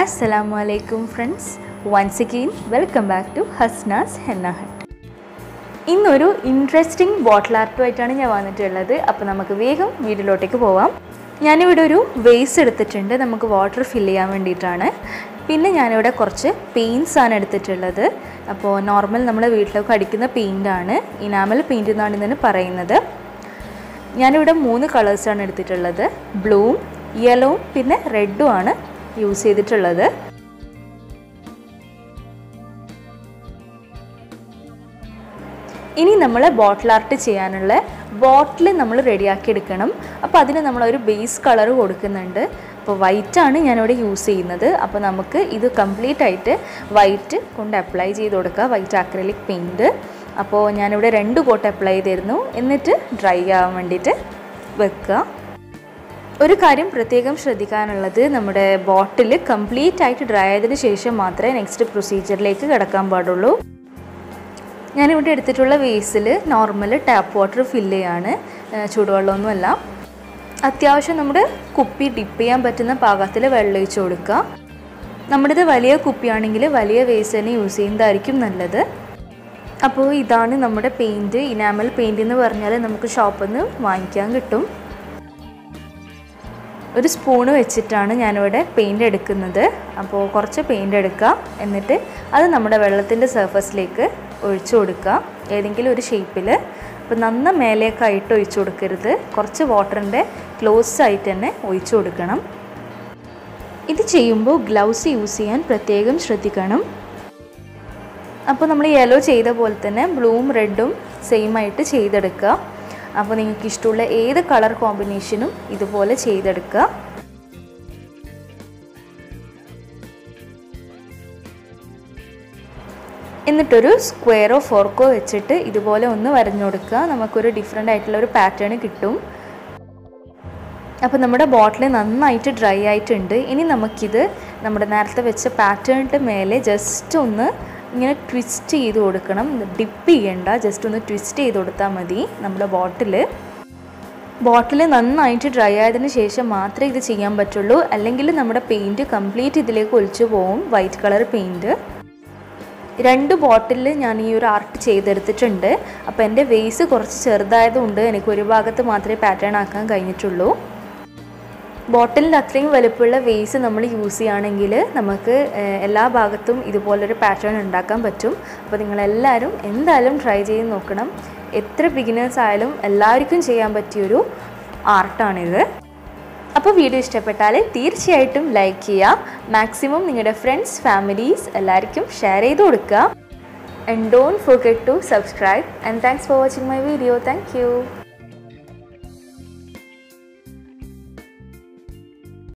അസ്സലാമു അലൈക്കും friends once again welcome back to Hasna's henna ഇന്നൊരു ഇൻട്രസ്റ്റിംഗ് ബോട്ടിൽ ആർട്ടുമായിട്ടാണ് ഞാൻ വന്നിട്ടുള്ളത്. അപ്പോൾ നമുക്ക് വേഗം വീട്ടിലോട്ടേക്ക് പോവാം. ഞാനിവിടെ ഒരു വേസ് എടുത്തിട്ടുണ്ട്. നമുക്ക് വാട്ടർ ഫില്ല് ചെയ്യാൻ വേണ്ടിയിട്ടാണ്. പിന്നെ ഞാനിവിടെ കുറച്ച് പെയിന്റ്സ് ആണ് എടുത്തിട്ടുള്ളത്. അപ്പോൾ നോർമൽ നമ്മുടെ വീട്ടിലൊക്കെ അടിക്കുന്ന പെയിന്റാണ് ഇനാമൽ പെയിന്റ് എന്നാണ് ഇതിന് പറയുന്നത്. ഞാനിവിടെ മൂന്ന് കളേഴ്സാണ് എടുത്തിട്ടുള്ളത്. ബ്ലൂവും യെല്ലോവും പിന്നെ റെഡും ആണ്. യൂസ് ചെയ്തിട്ടുള്ളത്. ഇനി നമ്മൾ ബോട്ടിൽ ആർട്ട് ചെയ്യാനുള്ള ബോട്ടിൽ നമ്മൾ റെഡിയാക്കി എടുക്കണം. അപ്പോൾ അതിന് നമ്മളൊരു ബേസ് കളർ കൊടുക്കുന്നുണ്ട്. അപ്പോൾ വൈറ്റ് ആണ് ഞാനിവിടെ യൂസ് ചെയ്യുന്നത്. അപ്പോൾ നമുക്ക് ഇത് കംപ്ലീറ്റ് ആയിട്ട് വൈറ്റ് കൊണ്ട് അപ്ലൈ ചെയ്ത് കൊടുക്കുക. വൈറ്റ് അക്രലിക് പെയിന്റ് അപ്പോൾ ഞാനിവിടെ രണ്ട് കോട്ട് അപ്ലൈ ചെയ്തിരുന്നു. എന്നിട്ട് ഡ്രൈ ആവാൻ വേണ്ടിയിട്ട് വെക്കുക. ഒരു കാര്യം പ്രത്യേകം ശ്രദ്ധിക്കാനുള്ളത് നമ്മുടെ ബോട്ടിൽ കംപ്ലീറ്റ് ആയിട്ട് ഡ്രൈ ആയതിനു ശേഷം മാത്രമേ നെക്സ്റ്റ് പ്രൊസീജിയറിലേക്ക് കിടക്കാൻ പാടുള്ളൂ. ഞാനിവിടെ എടുത്തിട്ടുള്ള വേസിൽ നോർമൽ ടാപ്പ് വാട്ടർ ഫില്ല് ചെയ്യാണ് ചൂടുവെള്ളമൊന്നുമല്ല. അത്യാവശ്യം നമ്മുടെ കുപ്പി ഡിപ്പ് ചെയ്യാൻ പറ്റുന്ന പാകത്തിൽ വെള്ളം ഒഴിച്ച് കൊടുക്കുക. നമ്മുടേത് വലിയ കുപ്പിയാണെങ്കിൽ വലിയ വേസ് തന്നെ യൂസ് ചെയ്യുന്നതായിരിക്കും നല്ലത്. അപ്പോൾ ഇതാണ് നമ്മുടെ പെയിന്റ് ഇനാമൽ പെയിന്റ് എന്ന് പറഞ്ഞാൽ നമുക്ക് ഷോപ്പിൽ നിന്ന് വാങ്ങിക്കാൻ കിട്ടും. ഒരു സ്പൂണ് വെച്ചിട്ടാണ് ഞാനിവിടെ പെയിന്റ് എടുക്കുന്നത്. അപ്പോൾ കുറച്ച് പെയിന്റ് എടുക്കാം. എന്നിട്ട് അത് നമ്മുടെ വെള്ളത്തിന്റെ സർഫസിലേക്ക് ഒഴിച്ചു കൊടുക്കാം. ഏതെങ്കിലും ഒരു ഷേപ്പിൽ അപ്പോൾ നന്ന മേലേക്കായിട്ട് ഒഴിച്ചു കൊടുക്കരുത്. കുറച്ച് വാട്ടറിന്റെ ക്ലോസ് ആയിട്ട് തന്നെ ഒഴിച്ചു കൊടുക്കണം. ഇത് ചെയ്യുമ്പോൾ ഗ്ലൗസ് യൂസ് ചെയ്യാൻ പ്രത്യേകം ശ്രദ്ധിക്കണം. അപ്പോൾ നമ്മൾ യെല്ലോ ചെയ്ത പോലെ തന്നെ ബ്ലൂവും റെഡും സെയിം ആയിട്ട് ചെയ്തെടുക്കുക അപ്പോൾ നിങ്ങൾക്ക് ഇഷ്ടമുള്ള ഏത് കളർ കോമ്പിനേഷനും ഇതുപോലെ ചെയ്തെടുക്കുക. എന്നിട്ടൊരു സ്ക്വയറോ ഫോർക്കോ വെച്ചിട്ട് ഇതുപോലെ ഒന്ന് വരഞ്ഞു കൊടുക്കുക. നമുക്കൊരു ഡിഫറെന്റ് ആയിട്ടുള്ള ഒരു പാറ്റേൺ കിട്ടും. അപ്പോൾ നമ്മുടെ ബോട്ടിൽ നന്നായിട്ട് ഡ്രൈ ആയിട്ടുണ്ട്. ഇനി നമുക്കിത് നമ്മുടെ നേരത്തെ വെച്ച പാറ്റേണിന്റെ മേലെ ജസ്റ്റ് ഒന്ന് ഇങ്ങനെ ട്വിസ്റ്റ് ചെയ്ത് കൊടുക്കണം. ഡിപ്പ് ചെയ്യണ്ട. ജസ്റ്റ് ഒന്ന് ട്വിസ്റ്റ് ചെയ്ത് കൊടുത്താൽ മതി നമ്മുടെ ബോട്ടിൽ ബോട്ടിൽ നന്നായിട്ട് ഡ്രൈ ആയതിന് ശേഷം മാത്രമേ ഇത് ചെയ്യാൻ പറ്റുള്ളൂ. അല്ലെങ്കിൽ നമ്മുടെ പെയിന്റ് കംപ്ലീറ്റ് ഇതിലേക്ക് ഒലിച്ചു പോവും. വൈറ്റ് കളർ പെയിന്റ് രണ്ട് ബോട്ടിലിൽ ഞാൻ ഈ ഒരു ആർട്ട് ചെയ്തെടുത്തിട്ടുണ്ട്. അപ്പോൾ എന്റെ വേസ് കുറച്ച് ചെറുതായതുകൊണ്ട് എനിക്ക് ഒരു ഭാഗത്ത് മാത്രമേ പാറ്റേൺ ആക്കാൻ കഴിഞ്ഞിട്ടുള്ളൂ. ബോട്ടിലിന്റെ അത്രയും വലുപ്പമുള്ള വേസ് നമ്മൾ യൂസ് ചെയ്യുകയാണെങ്കിൽ നമുക്ക് എല്ലാ ഭാഗത്തും ഇതുപോലൊരു പാറ്റേൺ ഉണ്ടാക്കാൻ പറ്റും. അപ്പോൾ നിങ്ങളെല്ലാവരും എന്തായാലും ട്രൈ ചെയ്ത് നോക്കണം. എത്ര ബിഗിനേഴ്സ് ആയാലും എല്ലാവർക്കും ചെയ്യാൻ പറ്റിയൊരു ആർട്ടാണിത് അപ്പോൾ വീഡിയോ ഇഷ്ടപ്പെട്ടാൽ തീർച്ചയായിട്ടും ലൈക്ക് ചെയ്യുക. മാക്സിമം നിങ്ങളുടെ ഫ്രണ്ട്സ് ഫാമിലീസ് എല്ലാവർക്കും ഷെയർ ചെയ്ത് കൊടുക്കുക. And don't forget to subscribe and thanks for watching my video thank